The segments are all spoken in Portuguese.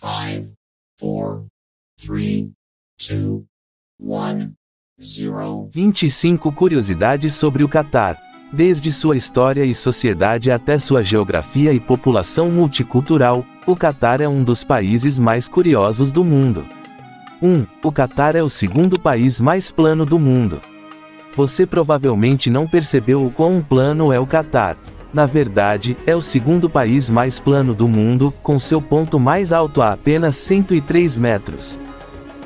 5, 4, 3, 2, 1, 0. 25 curiosidades sobre o Catar. Desde sua história e sociedade até sua geografia e população multicultural, o Catar é um dos países mais curiosos do mundo. 1. O Catar é o segundo país mais plano do mundo. Você provavelmente não percebeu o quão plano é o Catar. Na verdade, é o segundo país mais plano do mundo, com seu ponto mais alto a apenas 103 metros.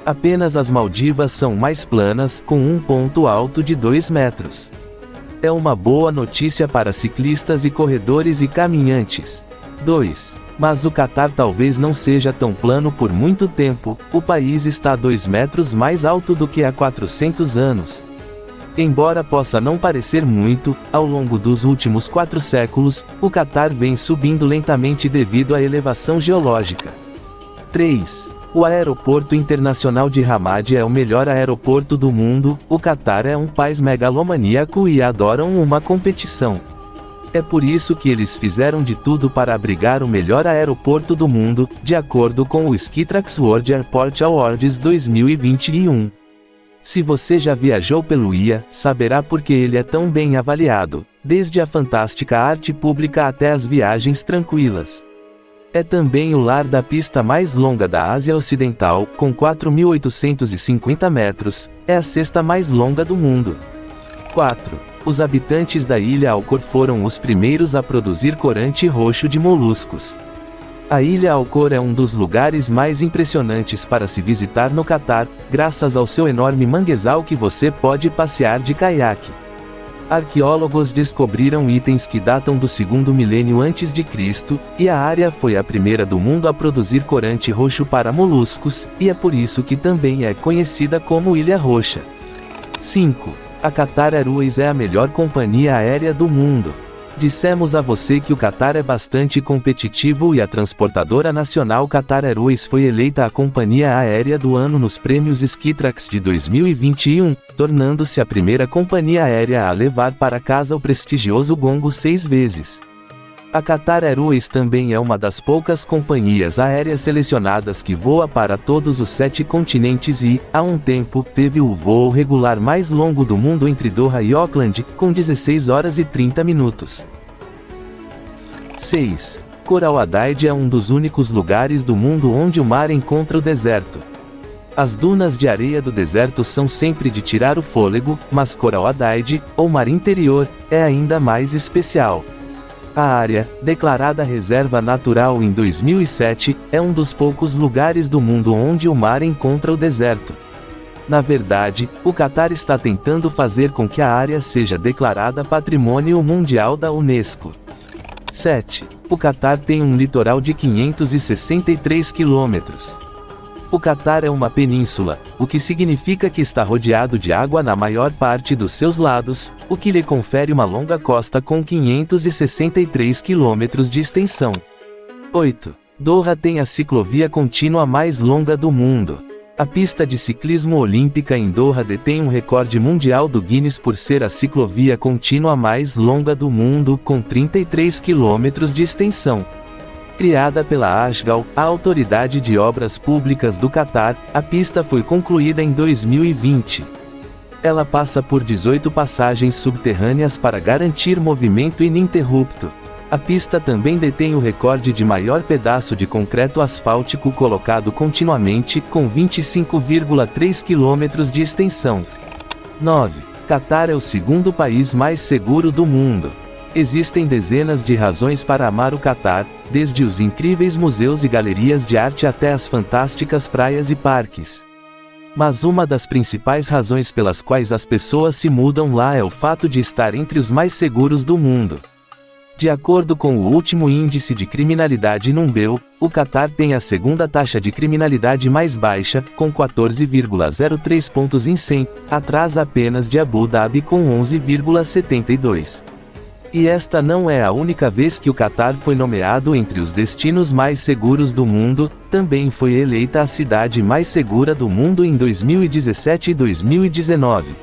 Apenas as Maldivas são mais planas, com um ponto alto de 2 metros. É uma boa notícia para ciclistas e corredores e caminhantes. 2. Mas o Catar talvez não seja tão plano por muito tempo, o país está 2 metros mais alto do que há 400 anos. Embora possa não parecer muito, ao longo dos últimos quatro séculos, o Catar vem subindo lentamente devido à elevação geológica. 3. O Aeroporto Internacional de Hamad é o melhor aeroporto do mundo, o Catar é um país megalomaníaco e adoram uma competição. É por isso que eles fizeram de tudo para abrigar o melhor aeroporto do mundo, de acordo com o Skitrax World Airport Awards 2021. Se você já viajou pelo IA, saberá por que ele é tão bem avaliado, desde a fantástica arte pública até as viagens tranquilas. É também o lar da pista mais longa da Ásia Ocidental, com 4.850 metros, é a sexta mais longa do mundo. 4. Os habitantes da ilha Alcor foram os primeiros a produzir corante roxo de moluscos. A Ilha Alcor é um dos lugares mais impressionantes para se visitar no Catar, graças ao seu enorme manguezal que você pode passear de caiaque. Arqueólogos descobriram itens que datam do segundo milênio antes de Cristo, e a área foi a primeira do mundo a produzir corante roxo para moluscos, e é por isso que também é conhecida como Ilha Roxa. 5. A Qatar Airways é a melhor companhia aérea do mundo. Dissemos a você que o Qatar é bastante competitivo e a transportadora nacional Qatar Airways foi eleita a companhia aérea do ano nos prêmios Skitrax de 2021, tornando-se a primeira companhia aérea a levar para casa o prestigioso gongo seis vezes. A Qatar Airways também é uma das poucas companhias aéreas selecionadas que voa para todos os sete continentes e, há um tempo, teve o voo regular mais longo do mundo entre Doha e Auckland, com 16 horas e 30 minutos. 6. Coral Adaide é um dos únicos lugares do mundo onde o mar encontra o deserto. As dunas de areia do deserto são sempre de tirar o fôlego, mas Coral Adaide, ou mar interior, é ainda mais especial. A área, declarada reserva natural em 2007, é um dos poucos lugares do mundo onde o mar encontra o deserto. Na verdade, o Catar está tentando fazer com que a área seja declarada Patrimônio Mundial da Unesco. 7. O Catar tem um litoral de 563 quilômetros. O Catar é uma península, o que significa que está rodeado de água na maior parte dos seus lados, o que lhe confere uma longa costa com 563 quilômetros de extensão. 8. Doha tem a ciclovia contínua mais longa do mundo. A pista de ciclismo olímpica em Doha detém um recorde mundial do Guinness por ser a ciclovia contínua mais longa do mundo, com 33 quilômetros de extensão. Criada pela Ashgal, a Autoridade de Obras Públicas do Catar, a pista foi concluída em 2020. Ela passa por 18 passagens subterrâneas para garantir movimento ininterrupto. A pista também detém o recorde de maior pedaço de concreto asfáltico colocado continuamente, com 25,3 km de extensão. 9. Catar é o segundo país mais seguro do mundo. Existem dezenas de razões para amar o Catar, desde os incríveis museus e galerias de arte até as fantásticas praias e parques. Mas uma das principais razões pelas quais as pessoas se mudam lá é o fato de estar entre os mais seguros do mundo. De acordo com o último índice de criminalidade Numbeu, o Catar tem a segunda taxa de criminalidade mais baixa, com 14,03 pontos em 100, atrás apenas de Abu Dhabi com 11,72. E esta não é a única vez que o Catar foi nomeado entre os destinos mais seguros do mundo, também foi eleita a cidade mais segura do mundo em 2017 e 2019.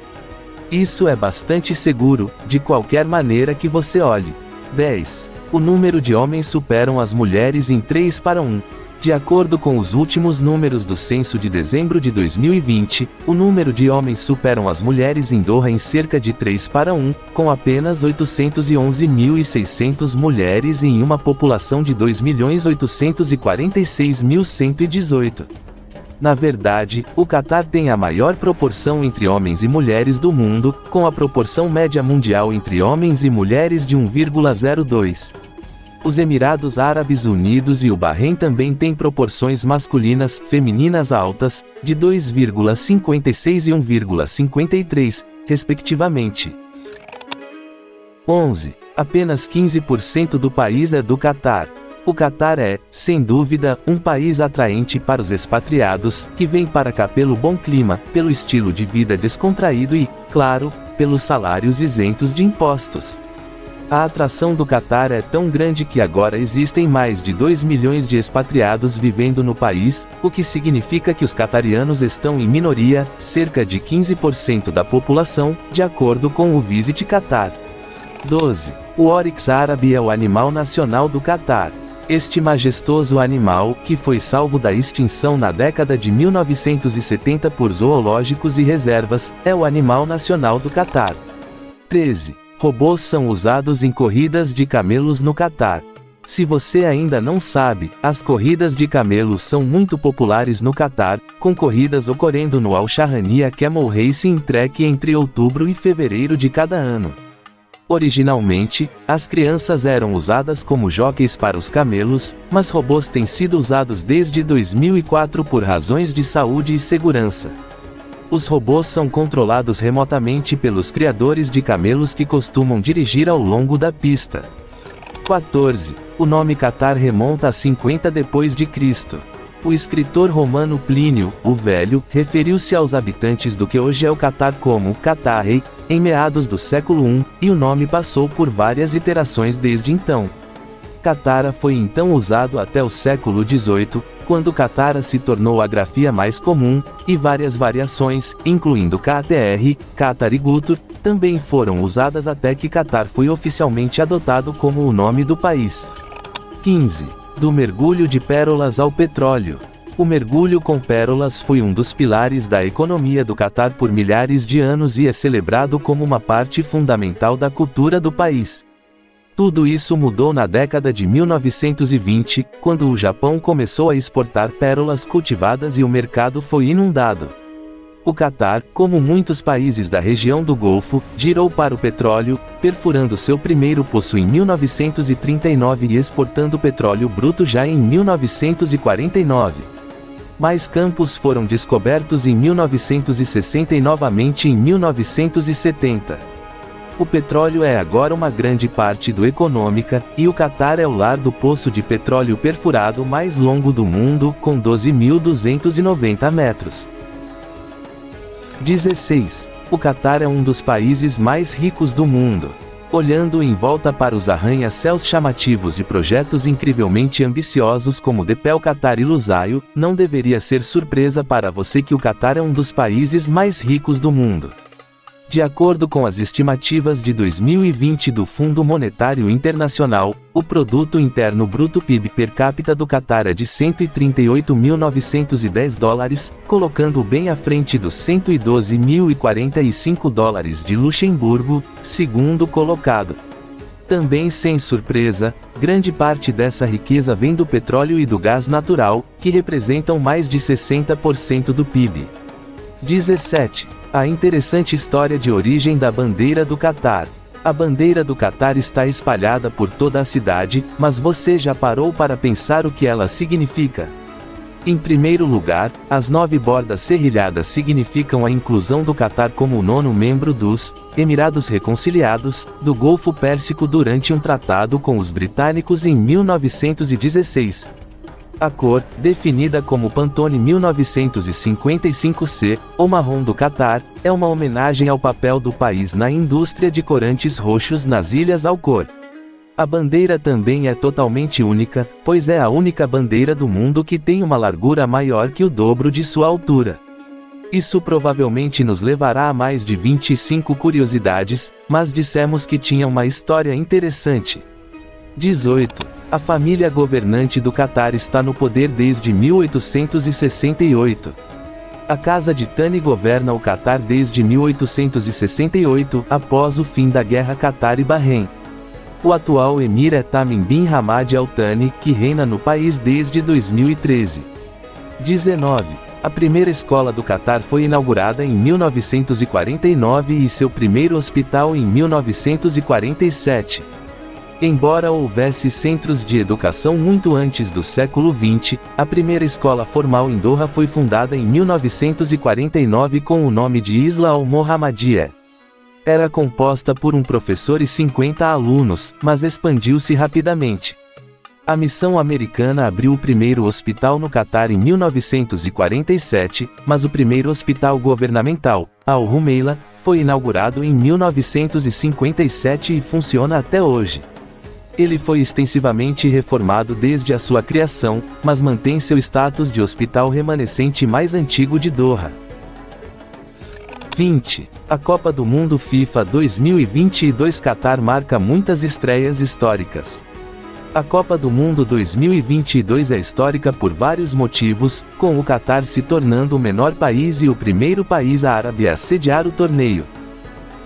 Isso é bastante seguro, de qualquer maneira que você olhe. 10. O número de homens superam as mulheres em 3 para 1. De acordo com os últimos números do censo de dezembro de 2020, o número de homens superam as mulheres em Doha em cerca de 3 para 1, com apenas 811.600 mulheres em uma população de 2.846.118. Na verdade, o Catar tem a maior proporção entre homens e mulheres do mundo, com a proporção média mundial entre homens e mulheres de 1,02. Os Emirados Árabes Unidos e o Bahrein também têm proporções masculinas, femininas altas, de 2,56 e 1,53, respectivamente. 11. Apenas 15% do país é do Catar. O Catar é, sem dúvida, um país atraente para os expatriados, que vêm para cá pelo bom clima, pelo estilo de vida descontraído e, claro, pelos salários isentos de impostos. A atração do Catar é tão grande que agora existem mais de 2 milhões de expatriados vivendo no país, o que significa que os catarianos estão em minoria, cerca de 15% da população, de acordo com o Visit Qatar. 12. O Oryx árabe é o animal nacional do Catar. Este majestoso animal, que foi salvo da extinção na década de 1970 por zoológicos e reservas, é o animal nacional do Catar. 13. Robôs são usados em corridas de camelos no Catar. Se você ainda não sabe, as corridas de camelos são muito populares no Catar, com corridas ocorrendo no Al Shahania Camel Racing Track entre outubro e fevereiro de cada ano. Originalmente, as crianças eram usadas como jockeys para os camelos, mas robôs têm sido usados desde 2004 por razões de saúde e segurança. Os robôs são controlados remotamente pelos criadores de camelos que costumam dirigir ao longo da pista. 14. O nome Catar remonta a 50 depois de Cristo. O escritor romano Plínio, o Velho, referiu-se aos habitantes do que hoje é o Catar como Catarrei, em meados do século I, e o nome passou por várias iterações desde então. Catara foi então usado até o século XVIII, quando Katara se tornou a grafia mais comum, e várias variações, incluindo KTR, Qatar e Gutur, também foram usadas até que Qatar foi oficialmente adotado como o nome do país. 15. Do mergulho de pérolas ao petróleo. O mergulho com pérolas foi um dos pilares da economia do Catar por milhares de anos e é celebrado como uma parte fundamental da cultura do país. Tudo isso mudou na década de 1920, quando o Japão começou a exportar pérolas cultivadas e o mercado foi inundado. O Catar, como muitos países da região do Golfo, girou para o petróleo, perfurando seu primeiro poço em 1939 e exportando petróleo bruto já em 1949. Mais campos foram descobertos em 1960 e novamente em 1970. O petróleo é agora uma grande parte do econômica, e o Catar é o lar do poço de petróleo perfurado mais longo do mundo, com 12.290 metros. 16. O Catar é um dos países mais ricos do mundo. Olhando em volta para os arranha-céus chamativos e projetos incrivelmente ambiciosos como Depel Qatar e Lusail, não deveria ser surpresa para você que o Catar é um dos países mais ricos do mundo. De acordo com as estimativas de 2020 do Fundo Monetário Internacional, o produto interno bruto PIB per capita do Catar é de 138.910 dólares, colocando bem à frente dos 112.045 dólares de Luxemburgo, segundo colocado. Também sem surpresa, grande parte dessa riqueza vem do petróleo e do gás natural, que representam mais de 60% do PIB. 17. A interessante história de origem da bandeira do Catar. A bandeira do Catar está espalhada por toda a cidade, mas você já parou para pensar o que ela significa? Em primeiro lugar, as nove bordas serrilhadas significam a inclusão do Catar como o nono membro dos Emirados Reconciliados do Golfo Pérsico durante um tratado com os britânicos em 1916. A cor, definida como Pantone 1955C, ou marrom do Catar, é uma homenagem ao papel do país na indústria de corantes roxos nas Ilhas Alcor. A bandeira também é totalmente única, pois é a única bandeira do mundo que tem uma largura maior que o dobro de sua altura. Isso provavelmente nos levará a mais de 25 curiosidades, mas dissemos que tinha uma história interessante. 18. A família governante do Catar está no poder desde 1868. A Casa de Tani governa o Catar desde 1868, após o fim da Guerra Catar e Bahrein. O atual emir é Tamim bin Hamad Al Thani, que reina no país desde 2013. 19. A primeira escola do Catar foi inaugurada em 1949 e seu primeiro hospital em 1947. Embora houvesse centros de educação muito antes do século XX, a primeira escola formal em Doha foi fundada em 1949 com o nome de Isla al-Mohammadiyah. Era composta por um professor e 50 alunos, mas expandiu-se rapidamente. A missão americana abriu o primeiro hospital no Catar em 1947, mas o primeiro hospital governamental, Al-Rumeila, foi inaugurado em 1957 e funciona até hoje. Ele foi extensivamente reformado desde a sua criação, mas mantém seu status de hospital remanescente mais antigo de Doha. 20. A Copa do Mundo FIFA 2022 Qatar marca muitas estreias históricas. A Copa do Mundo 2022 é histórica por vários motivos, com o Qatar se tornando o menor país e o primeiro país árabe a sediar o torneio.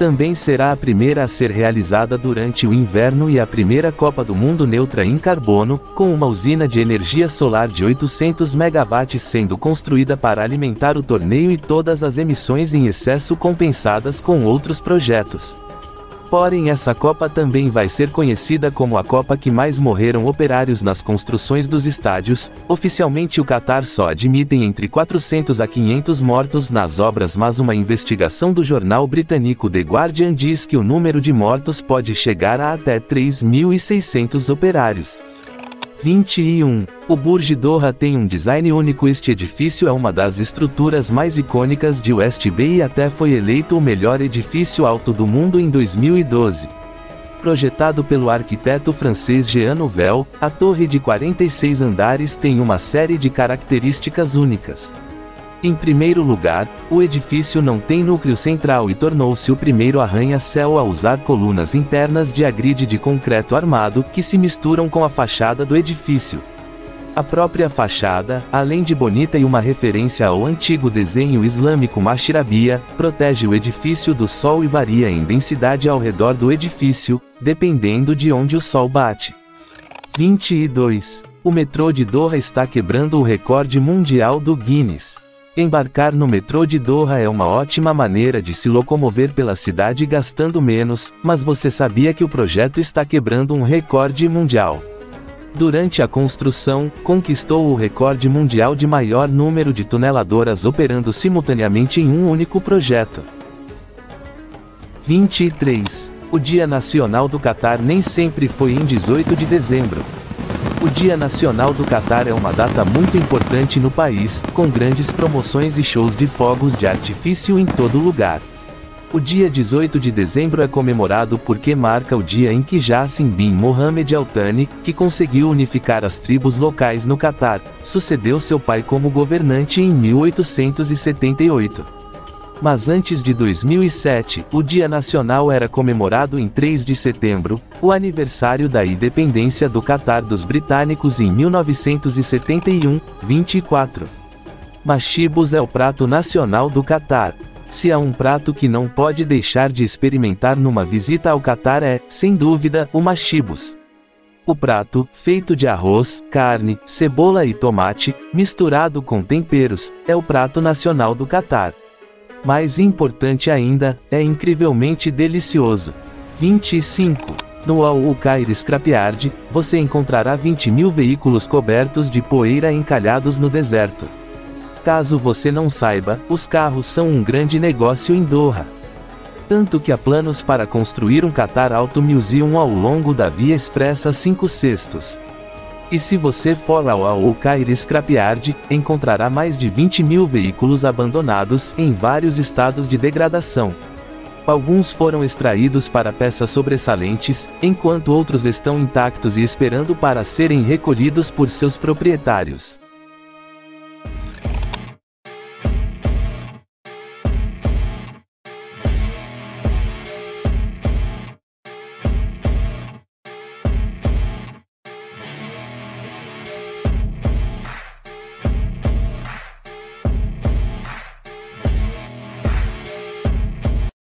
Também será a primeira a ser realizada durante o inverno e a primeira Copa do Mundo neutra em carbono, com uma usina de energia solar de 800 megawatts sendo construída para alimentar o torneio e todas as emissões em excesso compensadas com outros projetos. Porém, essa Copa também vai ser conhecida como a Copa que mais morreram operários nas construções dos estádios. Oficialmente, o Qatar só admite entre 400 a 500 mortos nas obras, mas uma investigação do jornal britânico The Guardian diz que o número de mortos pode chegar a até 3.600 operários. 21. O Burj Doha tem um design único. Este edifício é uma das estruturas mais icônicas de West Bay e até foi eleito o melhor edifício alto do mundo em 2012. Projetado pelo arquiteto francês Jean Nouvel, a torre de 46 andares tem uma série de características únicas. Em primeiro lugar, o edifício não tem núcleo central e tornou-se o primeiro arranha-céu a usar colunas internas de agride de concreto armado que se misturam com a fachada do edifício. A própria fachada, além de bonita e uma referência ao antigo desenho islâmico Mashirabia, protege o edifício do sol e varia em densidade ao redor do edifício, dependendo de onde o sol bate. 22. O metrô de Doha está quebrando o recorde mundial do Guinness. Embarcar no metrô de Doha é uma ótima maneira de se locomover pela cidade gastando menos, mas você sabia que o projeto está quebrando um recorde mundial. Durante a construção, conquistou o recorde mundial de maior número de tuneladoras operando simultaneamente em um único projeto. 23. O Dia Nacional do Catar nem sempre foi em 18 de dezembro. O Dia Nacional do Catar é uma data muito importante no país, com grandes promoções e shows de fogos de artifício em todo lugar. O dia 18 de dezembro é comemorado porque marca o dia em que Jassim bin Mohammed Al Thani, que conseguiu unificar as tribos locais no Catar, sucedeu seu pai como governante em 1878 mas antes de 2007, o Dia Nacional era comemorado em 3 de setembro, o aniversário da independência do Catar dos britânicos em 1971, 24. Machibos é o prato nacional do Catar. Se há um prato que não pode deixar de experimentar numa visita ao Catar é, sem dúvida, o machibos. O prato, feito de arroz, carne, cebola e tomate, misturado com temperos, é o prato nacional do Catar. Mais importante ainda, é incrivelmente delicioso. 25. No Al Cair Scrapyard, você encontrará 20 mil veículos cobertos de poeira encalhados no deserto. Caso você não saiba, os carros são um grande negócio em Doha. Tanto que há planos para construir um Qatar Auto Museum ao longo da Via Expressa 5 Sextos. E se você for ao Al Cair Scrapyard, encontrará mais de 20 mil veículos abandonados, em vários estados de degradação. Alguns foram extraídos para peças sobressalentes, enquanto outros estão intactos e esperando para serem recolhidos por seus proprietários.